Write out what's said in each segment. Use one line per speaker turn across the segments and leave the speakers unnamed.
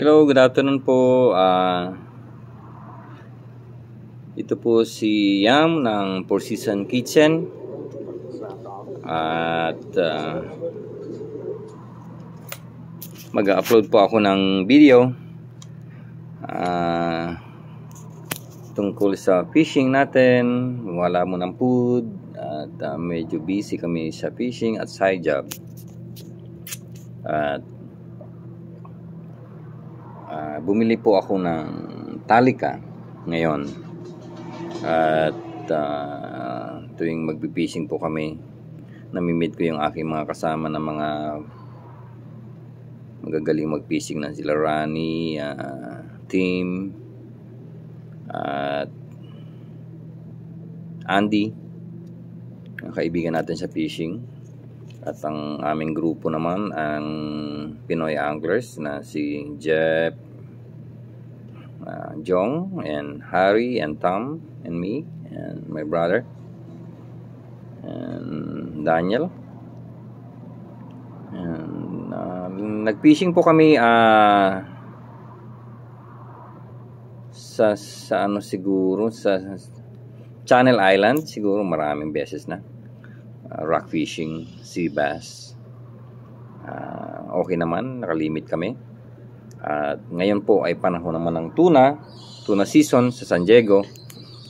Hello, good afternoon po. Ah, ito po si Yam ng Four Season Kitchen. At ah, mag-upload po ako ng video ah, tungkol sa fishing natin. Wala mo ng food at ah, medyo busy kami sa fishing at side job. At bumili po ako ng talika ngayon. At ah, tuwing magpipishing po kami, namimit ko yung aking mga kasama na mga magagaling magfishing na sila Rani, ah, Tim, at Andy, ang kaibigan natin sa fishing. At ang aming grupo naman, ang Pinoy Anglers na si Jeff, uh, Jong, and Harry, and Tom, and me, and my brother, and Daniel. And, uh, nag-fishing po kami ah sa, sa ano siguro, sa Channel Island, siguro maraming beses na. Uh, rock fishing, sea bass. Uh, okay naman, nakalimit kami. At ngayon po ay panahon naman ng tuna, tuna season sa San Diego.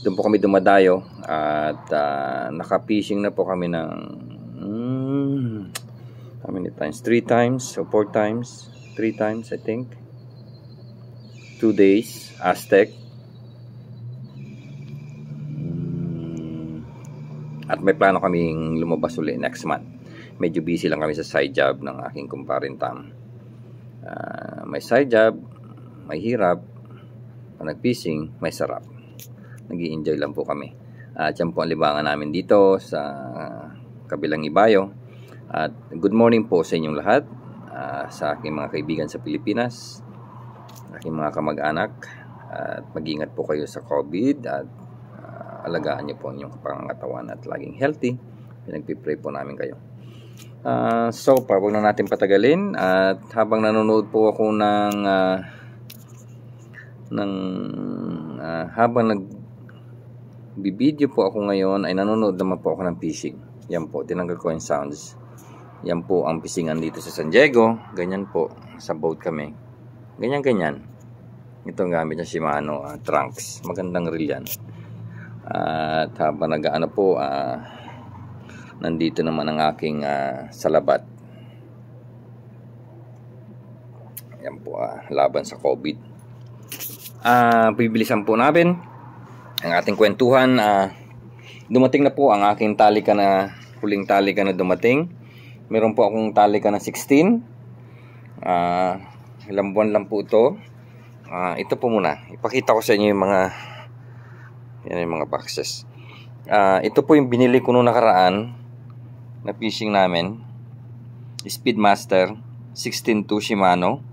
Doon po kami dumadayo at uh, naka-fishing na po kami ng mm, how many times? Three times or four times? Three times, I think. Two days, Aztec. Mm, at may plano kaming lumabas ulit next month. Medyo busy lang kami sa side job ng aking kumparin Tam. Uh, may side job, may hirap. Pag nag-fishing, may sarap. nag enjoy lang po kami. At yan po ang libangan namin dito sa kabilang ibayo. At good morning po sa inyong lahat. Uh, sa aking mga kaibigan sa Pilipinas. Aking mga kamag-anak. At mag-ingat po kayo sa COVID. At uh, alagaan niyo po ang inyong pangangatawan at laging healthy. Pinagpipray po namin kayo. Uh, so, pa, huwag na natin patagalin at habang nanonood po ako ng uh, ng uh, habang nag bibideo po ako ngayon ay nanonood naman po ako ng fishing. Yan po, tinanggal ko yung sounds. Yan po ang fishingan dito sa San Diego. Ganyan po, sa boat kami. Ganyan-ganyan. Ito ang gamit ng Shimano uh, trunks. Magandang reel yan. Uh, at habang nag-ano po, ah, uh, nandito naman ang aking uh, salabat. Yan po uh, laban sa COVID. Uh, bibilisan po natin ang ating kwentuhan. Uh, dumating na po ang aking talika na huling talika na dumating. Meron po akong talika na 16 uh, ilang buwan lang po ito. Uh, ito po muna. Ipakita ko sa inyo yung mga yan yung mga boxes. Uh, ito po yung binili ko noong nakaraan na fishing namin. Speedmaster 16.2 Shimano.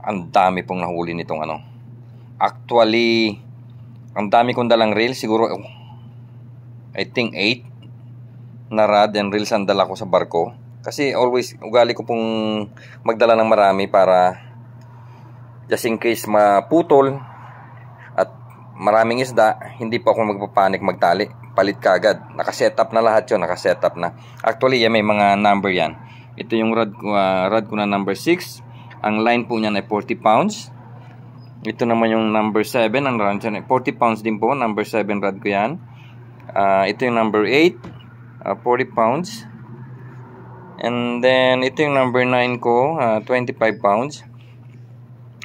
Ang dami pong nahuli nitong ano. Actually ang dami kong dalang reel siguro I think 8 na rod and reels ang dala ko sa barko. Kasi always ugali ko pong magdala ng marami para just in case maputol maraming isda hindi pa ako magpapanik magtali palit kagad. Naka-setup na lahat 'yon, naka-setup na. Actually, yan may mga number 'yan. Ito yung rod uh, rod ko na number 6. Ang line po niyan ay 40 pounds. Ito naman yung number 7, ang rod niyan ay 40 pounds din po, number 7 rod ko 'yan. Uh, ito yung number 8, uh, 40 pounds. And then ito yung number 9 ko, uh, 25 pounds.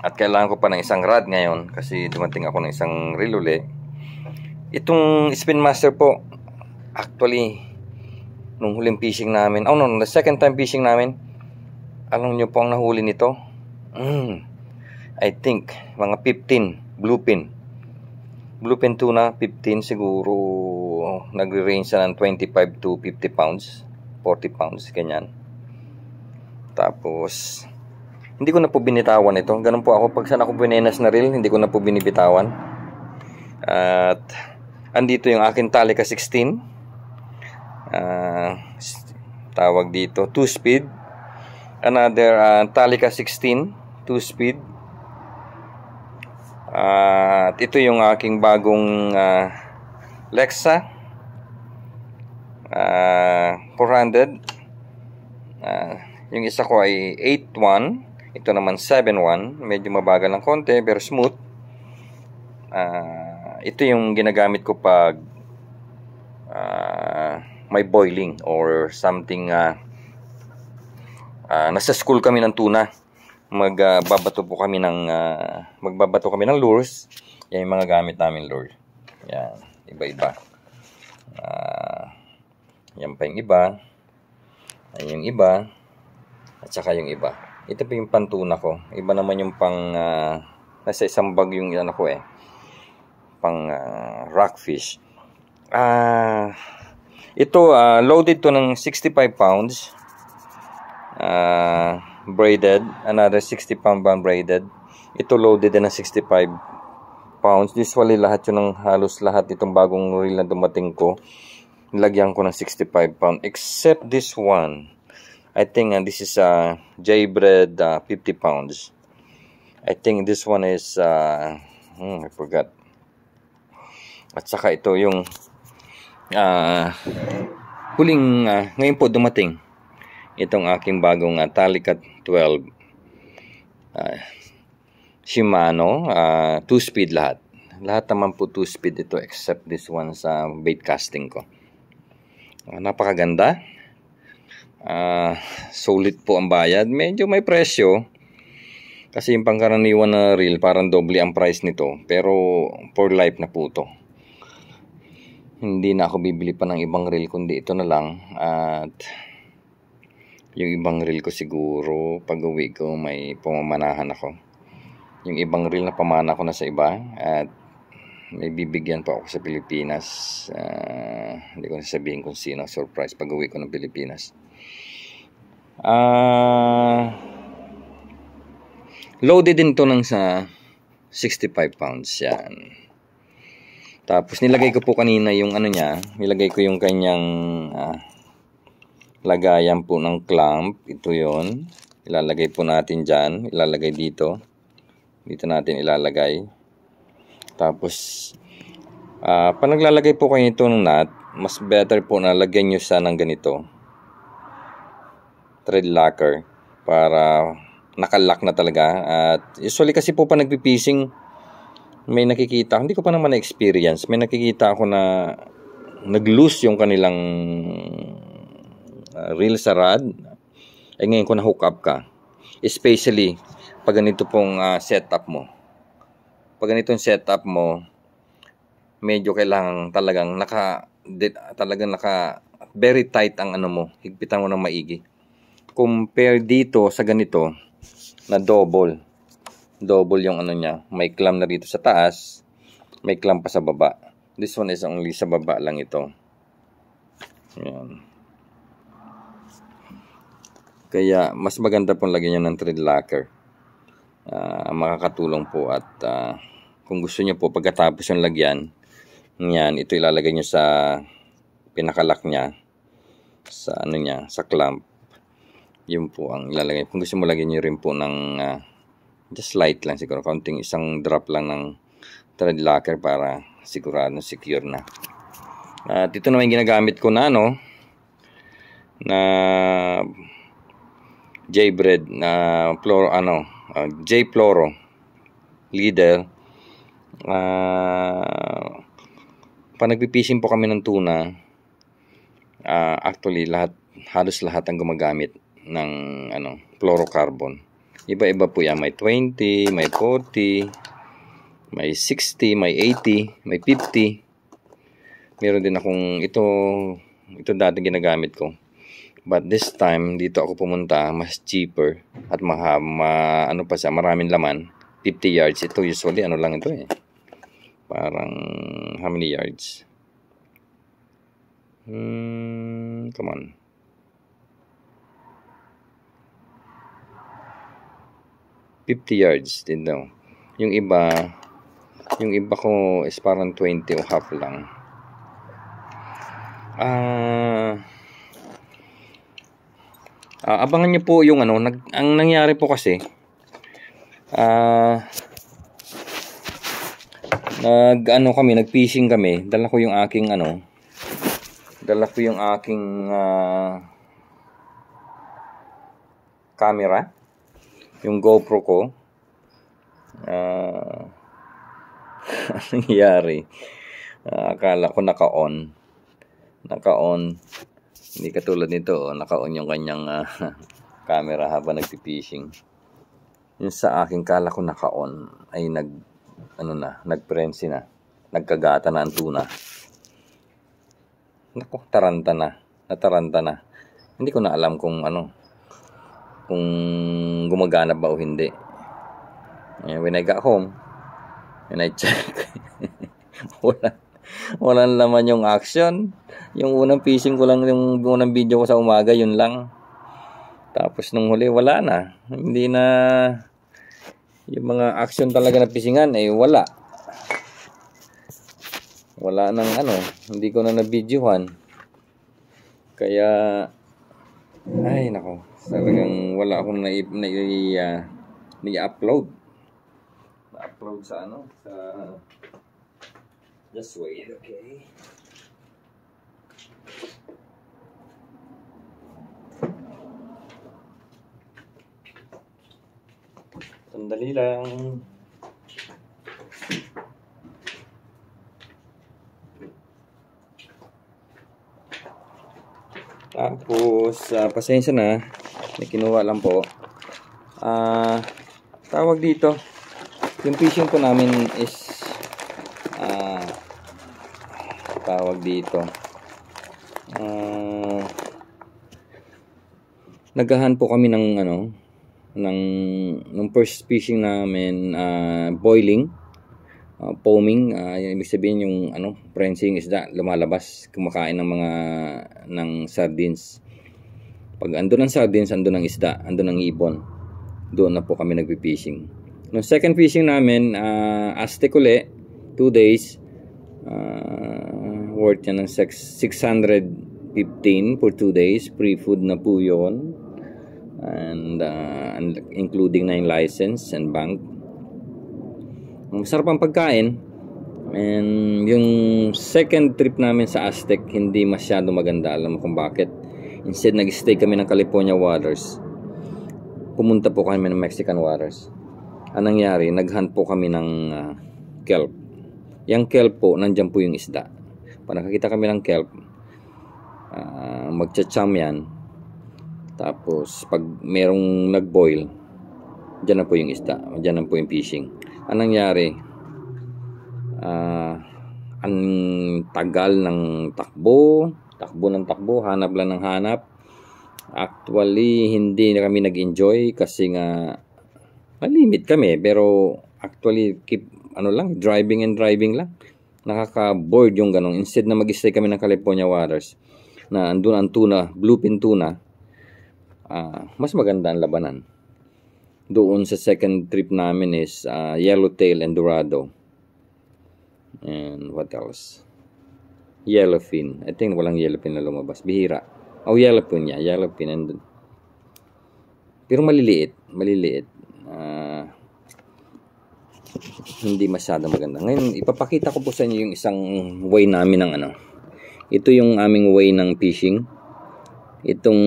At kailangan ko pa ng isang rod ngayon kasi dumating ako ng isang reel uli Itong Spin Master po, actually, nung huling fishing namin, oh no, the second time fishing namin, alam nyo po ang nahuli nito? Mm, I think, mga 15, bluepin. Bluepin tuna, 15 siguro, nagre-range sa ng 25 to 50 pounds, 40 pounds, ganyan. Tapos, hindi ko na po binitawan ito. Ganun po ako. Pag saan ako binenas na reel, hindi ko na po binibitawan. At, andito yung akin Talica 16 uh, tawag dito 2 speed another uh, Talica 16 2 speed. Uh, at ito yung aking bagong uh, Lexa uh, 400. Uh, yung isa ko ay 8.1. Ito naman 7.1. Medyo mabagal ng konti pero smooth. Uh, ito yung ginagamit ko pag uh, may boiling or something uh, uh, nasa school kami ng tuna. Magbabato uh, po kami ng uh, magbabato kami ng lures. Yan yung mga gamit namin lure yan iba-iba. Uh, yan pa yung iba. Yan yung iba. At saka yung iba ito pa yung pantuna ko iba naman yung pang uh, nasa isang bag yung ano ko eh pang uh, rockfish ah uh, ito uh, loaded to ng 65 pounds uh, braided, another 60 pound band braided. Ito loaded din ng 65 pounds. Usually lahat yun ng halos lahat itong bagong reel na dumating ko. Nilagyan ko ng 65 pound except this one. I think uh, this is uh, J-bread uh, 50 pounds. I think this one is uh, hmm, I forgot. At saka ito yung uh, huling uh, ngayon po dumating itong aking bagong uh, Talicat 12 uh, Shimano 2 uh, speed lahat lahat naman po 2 speed ito except this one sa bait casting ko uh, napakaganda uh, solid po ang bayad medyo may presyo kasi yung pangkaraniwan na reel parang doble ang price nito pero for life na po ito hindi na ako bibili pa ng ibang reel kundi ito na lang at yung ibang reel ko siguro, pag uwi ko, may pamamanahan ako. Yung ibang reel na pamana ko na sa iba at may bibigyan pa ako sa Pilipinas. Uh, hindi ko sabihin kung sino. Surprise pag uwi ko ng Pilipinas. Uh, loaded din to ng sa 65 pounds yan. Tapos nilagay ko po kanina yung ano niya, nilagay ko yung kanyang uh, lagayan po ng clamp. Ito yon Ilalagay po natin dyan. Ilalagay dito. Dito natin ilalagay. Tapos, uh, pag naglalagay po kayo ito ng nut, mas better po na lagyan nyo siya ng ganito. Thread locker. Para nakalock na talaga. At usually kasi po pa nagpipising, may nakikita, hindi ko pa naman na-experience, may nakikita ako na nag-loose yung kanilang uh, reel sa rod, ay ngayon kung na-hook up ka, especially pag ganito pong uh, setup mo. Pag ganitong setup mo, medyo kailangan talagang naka talagang naka very tight ang ano mo, higpitan mo ng maigi. Compare dito sa ganito na double. Double yung ano niya. May clamp na dito sa taas, may clamp pa sa baba. This one is only sa baba lang ito. Ayan. Kaya mas maganda pong lagyan nyo ng thread locker. Uh, makakatulong po at uh, kung gusto niyo po pagkatapos yung lagyan, yan, ito ilalagay nyo sa pinakalak niya sa ano niya, sa clamp. Yun po ang ilalagay. Kung gusto mo lagyan niyo rin po ng uh, just light lang siguro, counting isang drop lang ng thread locker para sigurado secure na. At ito naman yung ginagamit ko na ano na J-bread na Floro ano, uh, J Floro leader. Uh, pa nagpipising po kami ng tuna, uh, actually lahat halos lahat ang gumagamit ng ano, fluorocarbon. Iba-iba po yan, may 20, may 40, may 60, may 80, may 50. Meron din akong ito ito dati ginagamit ko But this time, dito ako pumunta, mas cheaper at maha, ma, ano pa siya, maraming laman. 50 yards. Ito usually, ano lang ito eh. Parang, how many yards? Hmm, come on. Fifty yards din daw. Yung iba, yung iba ko is parang 20 o half lang. Ah, uh, Uh, abangan niyo po yung ano, nag, ang nangyari po kasi, Ah, nag ano kami, nag-fishing kami. Dala ko yung aking ano, dala ko yung aking ah, camera, yung GoPro ko. Ah, anong nangyari? Ah, akala ko naka-on. Naka-on. Hindi katulad nito, oh, naka-on yung kanyang ah, camera habang nagpi-fishing. Yung sa akin kala ko naka-on ay nag ano na, nagprensi na. Nagkagata na ang tuna. Naku, taranta na. Nataranta na. Hindi ko na alam kung ano, kung gumagana ba o hindi. Eh, when I got home, and I check, wala, walang laman yung action. Yung unang fishing ko lang, yung unang video ko sa umaga, yun lang. Tapos nung huli, wala na. Hindi na, yung mga action talaga na pisingan, eh wala. Wala nang ano, hindi ko na na-videohan. Kaya, ay nako, talagang wala akong na, na, uh, na-upload. Na-upload sa ano, sa, just wait, okay. Sandali lang. Tapos, uh, pasensya na. May kinuha lang po. Ah, uh, tawag dito. Yung fishing po namin is ah, uh, tawag dito. Uh, nagahan po kami ng ano, ng nung first fishing namin uh, boiling uh, foaming uh, yung ibig sabihin yung ano prensing isda lumalabas kumakain ng mga ng sardines pag ando ng sardines ando ng isda ando ng ibon doon na po kami nagpi-fishing nung second fishing namin uh, Aztec uli 2 days uh, worth yan ng 615 for 2 days free food na po yun and, uh, including na yung license and bank. Masarap ang pagkain. And yung second trip namin sa Aztec, hindi masyado maganda. Alam mo kung bakit. Instead, nag-stay kami ng California waters. Pumunta po kami ng Mexican waters. Anong nangyari? Naghunt po kami ng uh, kelp. Yung kelp po, nandyan po yung isda. Pag nakakita kami ng kelp, uh, magcha-cham yan, tapos, pag merong nag-boil, dyan na po yung isda. Dyan na po yung fishing. Anong nangyari? Uh, ang tagal ng takbo, takbo ng takbo, hanap lang ng hanap. Actually, hindi na kami nag-enjoy kasi nga malimit kami. Pero actually, keep ano lang, driving and driving lang. Nakaka-bored yung ganong. Instead na mag-stay kami ng California Waters na andun ang tuna, bluefin tuna, uh, mas maganda ang labanan. Doon sa second trip namin is uh, Yellowtail and Dorado. And what else? Yellowfin. I think walang yellowfin na lumabas. Bihira. Oh, yellowfin niya. Yellowfin. And, pero maliliit. Maliliit. Uh, hindi masyado maganda. Ngayon, ipapakita ko po sa inyo yung isang way namin ng ano. Ito yung aming way ng fishing. Itong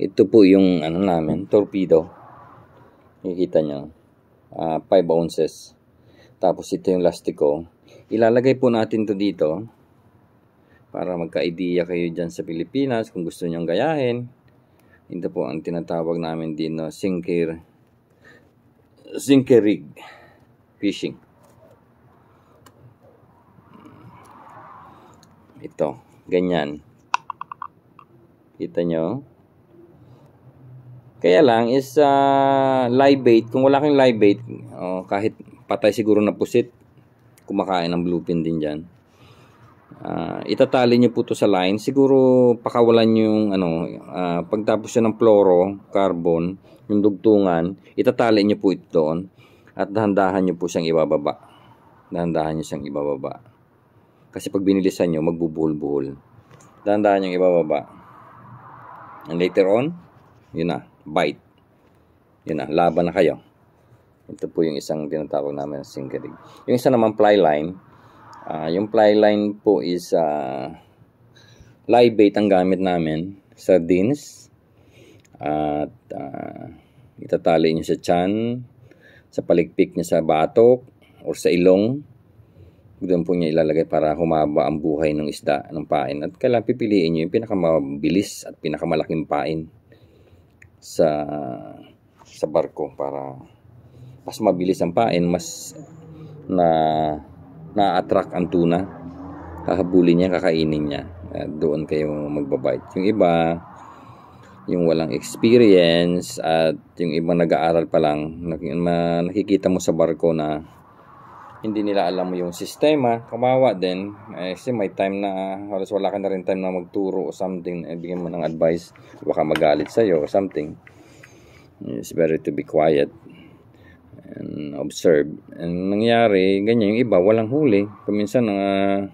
ito po yung ano namin, torpedo. Nakikita nyo. Uh, 5 ounces. Tapos ito yung lastiko. Ilalagay po natin to dito para magka-idea kayo dyan sa Pilipinas kung gusto nyong gayahin. Ito po ang tinatawag namin din no, sinker sinker rig fishing. Ito, ganyan. Kita nyo? Kaya lang is uh, live bait, kung wala kang live bait, oh, kahit patay siguro na pusit, kumakain ng bluefin din diyan. Uh, itatali niyo po to sa line. Siguro pakawalan yung ano, uh, pagtapos niyo ng fluoro, carbon, yung dugtungan, itatali niyo po ito doon at dahan-dahan niyo po siyang ibababa. Dahan-dahan niyo siyang ibababa. Kasi pag binilisan niyo, magbubuhol-buhol. Dahan-dahan niyo ibababa. And later on, yun na bite. Yun na, laban na kayo. Ito po yung isang tinatawag namin na single rig. Yung isa naman ply line. Uh, yung ply line po is uh, live bait ang gamit namin. Sardines. At uh, itatali niyo sa chan, sa palikpik niya sa batok, or sa ilong. Doon po niya ilalagay para humaba ang buhay ng isda, ng pain. At kailangan pipiliin niyo yung pinakamabilis at pinakamalaking pain sa sa barko para mas mabilis ang pain, mas na na-attract ang tuna. Hahabulin niya, kakainin niya. Doon kayo magbabite. Yung iba, yung walang experience at yung ibang nag-aaral pa lang, nakikita mo sa barko na hindi nila alam mo yung sistema, kawawa din. Eh, kasi may time na, halos wala ka na rin time na magturo o something, eh, bigyan mo ng advice, baka magalit sa'yo or something. It's better to be quiet and observe. And nangyari, ganyan, yung iba, walang huli. Paminsan, uh,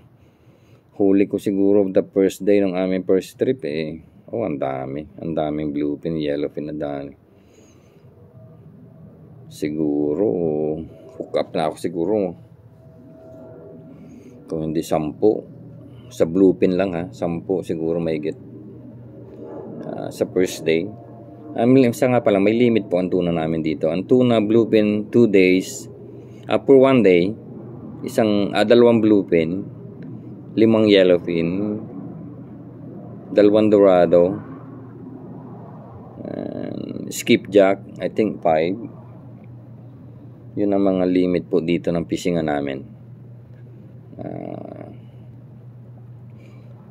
huli ko siguro the first day ng aming first trip, eh, oh, ang dami. Ang daming bluefin, yellowfin na dami. Siguro, hook up na ako siguro kung hindi sampu sa bluepin lang ha sampu siguro may get uh, sa first day um, isa nga pala may limit po ang tuna namin dito. Ang tuna bluepin 2 days uh, for 1 day isang uh, dalawang bluepin limang yellowfin dalawang dorado and skipjack I think 5 yun ang mga limit po dito ng pishingan namin. Uh,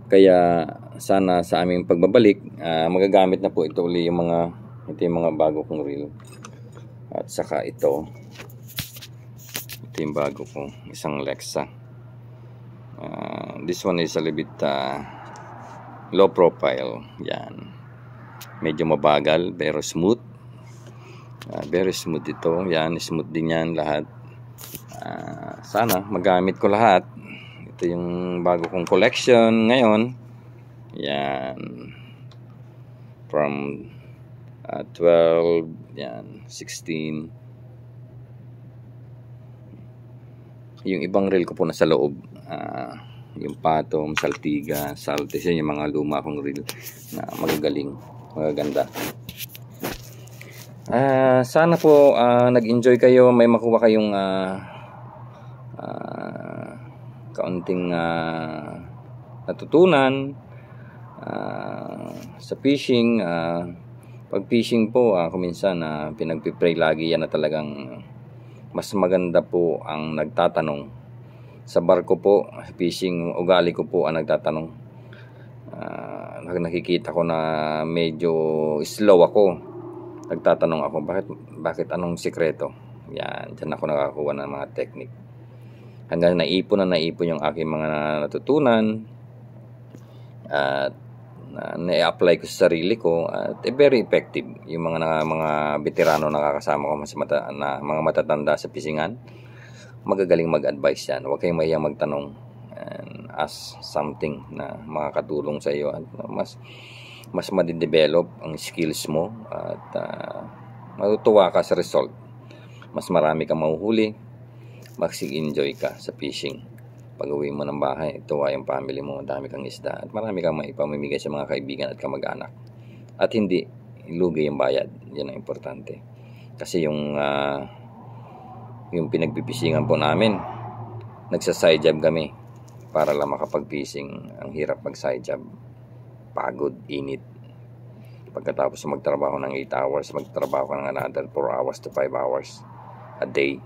kaya sana sa aming pagbabalik uh, magagamit na po ito uli yung mga ito yung mga bago kong reel. At saka ito. Ito yung bago kong isang Lexa. Uh, this one is a little bit uh, low profile. Yan. Medyo mabagal pero smooth. Uh, very smooth ito. Yan smooth din yan lahat. Uh, sana magamit ko lahat. Ito yung bago kong collection ngayon yan. From uh, 12 yan 16 yung ibang reel ko po nasa loob uh, yung patom, saltiga, saltis yun yung mga luma kong reel na magagaling magaganda. Uh, sana po uh, nag-enjoy kayo, may makuha kayong uh, uh, kaunting uh, natutunan uh, sa fishing. Uh, pag fishing po, uh, kuminsan uh, pinagpipray lagi yan na talagang mas maganda po ang nagtatanong. Sa barko po, fishing, ugali ko po ang nagtatanong. Uh, nakikita ko na medyo slow ako nagtatanong ako bakit bakit anong sikreto yan dyan ako nakakuha ng mga technique hanggang naipon na naipon yung aking mga natutunan at na, na-apply ko sa sarili ko at eh, very effective yung mga na, mga veterano nakakasama ko mas mata, na mga matatanda sa pisingan magagaling mag-advise yan huwag kayong mahiyang magtanong and ask something na makakatulong sa iyo at mas mas madidevelop ang skills mo at uh, matutuwa ka sa result. Mas marami kang mahuhuli, magsig-enjoy ka sa fishing. Pag uwi mo ng bahay, tuwa yung family mo, dami kang isda at marami kang maipamimigay sa mga kaibigan at kamag-anak. At hindi lugi yung bayad. Yan ang importante. Kasi yung uh, yung pinagpipisingan po namin, nagsa-side job kami para lang makapag-fishing. Ang hirap mag-side job pagod, init. Pagkatapos magtrabaho ng 8 hours, magtrabaho ka ng another 4 hours to 5 hours a day.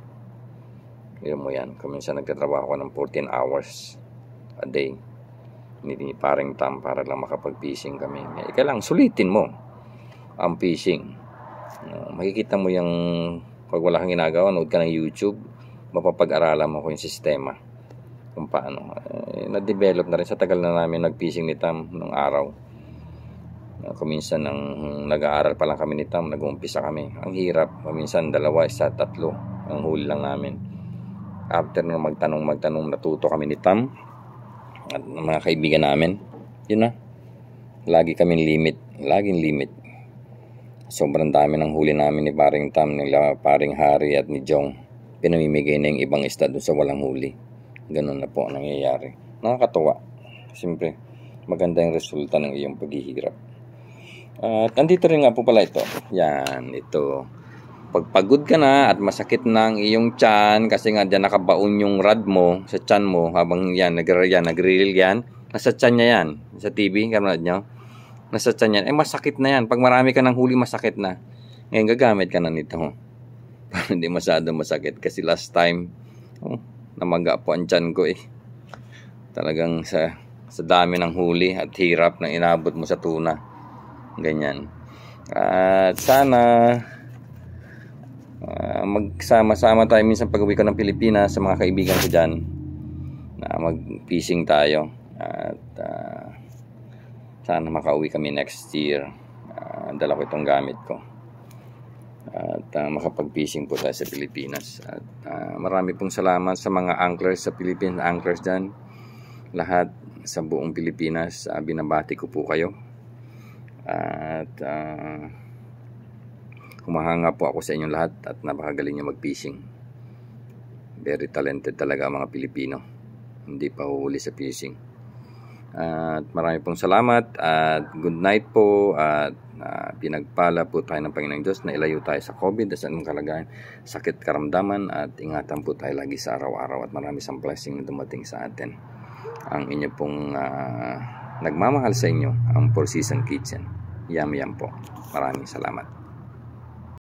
Yun mo yan. Kuminsan nagtatrabaho ka ng 14 hours a day. Hindi paring tam para lang makapag-fishing kami. Eh, kailangan sulitin mo ang fishing. Uh, makikita mo yung pag wala kang ginagawa, nood ka ng YouTube, mapapag-aralan mo ko yung sistema kung paano. Eh, na-develop na rin sa tagal na namin nag-fishing ni Tam nung araw. Kuminsan nang nag-aaral pa lang kami ni Tam, nag-uumpisa kami. Ang hirap, kuminsan dalawa, isa, tatlo ang huli lang namin. After nung magtanong, magtanong, natuto kami ni Tam at mga kaibigan namin. Yun na. Lagi kami limit. Laging limit. sobrang dami ng huli namin ni paring Tam, nila paring Hari at ni Jong. Pinamimigay na yung ibang isda doon sa walang huli. Ganun na po ang nangyayari. Nakakatuwa. Siyempre, maganda yung resulta ng iyong paghihirap. At andito rin nga po pala ito. Yan, ito. Pagpagod ka na at masakit na ang iyong tiyan kasi nga dyan nakabaon yung rad mo sa tiyan mo habang yan, nag yan, nagre yan. Nasa tiyan niya yan. Sa TV, kamad nyo. Nasa tiyan yan. Eh, masakit na yan. Pag marami ka ng huli, masakit na. Ngayon, gagamit ka na nito. Para hindi masyado masakit. Kasi last time, oh, namaga po ang tiyan ko eh. Talagang sa, sa dami ng huli at hirap na inabot mo sa tuna. Ganyan. At sana uh, magsama-sama tayo minsan pag uwi ko ng Pilipinas sa mga kaibigan ko dyan na mag-fishing tayo. At uh, sana makauwi kami next year. Uh, dala ko itong gamit ko. At uh, makapag-fishing po tayo sa Pilipinas. At uh, marami pong salamat sa mga anglers sa Philippines anglers dyan. Lahat sa buong Pilipinas uh, binabati ko po kayo. At uh, humahanga po ako sa inyong lahat at napakagaling nyo mag-fishing very talented talaga ang mga Pilipino hindi pa huhuli sa fishing at marami pong salamat at good night po at uh, pinagpala po tayo ng Panginoong Diyos na ilayo tayo sa COVID at sa anong kalagayan, sakit karamdaman at ingatan po tayo lagi sa araw-araw at marami sa blessing na dumating sa atin. Ang inyo pong uh, nagmamahal sa inyo, ang Four Season Kitchen. Yam yam po. Maraming salamat.